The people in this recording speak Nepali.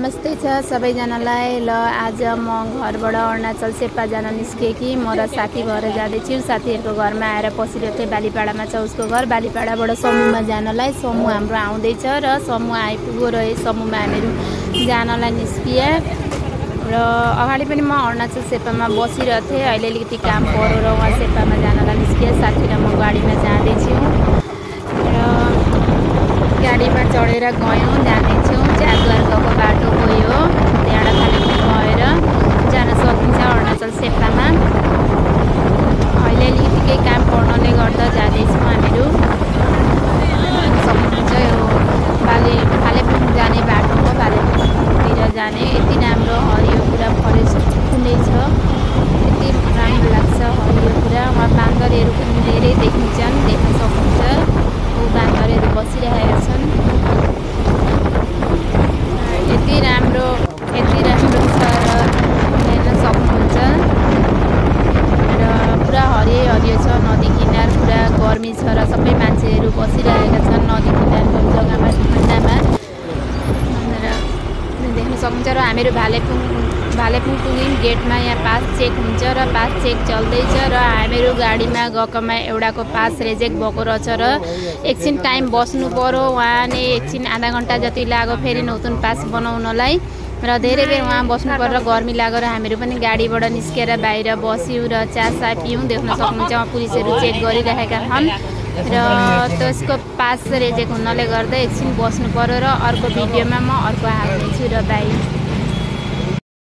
नमस्ते छ सबैजनालाई। ल आज म घरबाट अरुणाचल सेप्पा जान निस्केँ कि म र साथी भएर जाँदैछु। साथीहरूको घरमा आएर पसिरहेको थिएँ बालीपाडामा छ उसको घर। बालीपाडाबाट समूहमा जानलाई। समूह हाम्रो आउँदैछ र समूह आइपुग्यो र समूहमा हामीहरू जानलाई निस्किए। र अगाडि पनि म अरुणाचल सेप्पामा बसिरहेको थिएँ। अहिले अलिकति काम पऱ्यो र उहाँ सेप्पामा जानलाई निस्किएँ। साथी र म गाडीमा जाँदैछु। र गाडीमा चढेर गयौँ जाँदैछौँ चारद्वार गएको बाटो गयो त्यहाँबाट कालिम्पोङ भएर जान सकिन्छ अरुणाचल सेप्पामा अहिले अलिकति केही काम पर्नाले गर्दा जाँदैछौँ हामीहरू सक्नुहुन्छ यो बाले कालेबुङ जाने बाटो हो कालेबुङतिर जाने यति राम्रो हरियो पुरा फरेस्ट खुल्लै छ। यति राम्रो लाग्छ हरियो पुरा उहाँ बान्दरहरू पनि धेरै देखिन्छन् देख्न सक्नुहुन्छ। ऊ बान्दरहरू बसिरहेका छन्। यति राम्रो यति राम्रो छ र हेर्न सक्नुहुन्छ। र पुरा हरियो हरियो छ नदी किनार पुरा गर्मी छ र सबै मान्छेहरू बसिरहेका छन् नदी किनारको जग्गामा ठन्डामा भनेर देख्न सक्नुहुन्छ र हामीहरू भालेपुङ भालेपुङ पुग्यौँ गेटमा यहाँ पास चेक हुन्छ र पास चेक चल्दैछ र हामीहरू गाडीमा गएकोमा एउटाको पास रिजेक्ट भएको रहेछ र एकछिन टाइम बस्नु पऱ्यो उहाँ नै एकछिन आधा घन्टा जति लाग्यो फेरि नতুन पास बनाउनलाई र धेरै बेर उहाँ बस्नु पर्यो गर्मी लागेर हामीहरू पनि गाडीबाट निस्केर बाहिर बस्यौँ र चासा पियौँ देख्न सक्नुहुन्छ। पुलिसहरू चेक गरिरहेका छन्। र त्यसको पास रेजेक्ट हुनाले गर्दा एकछिन बस्नु पऱ्यो र अर्को भिडियोमा म अर्को हाल्नेछु र बाई।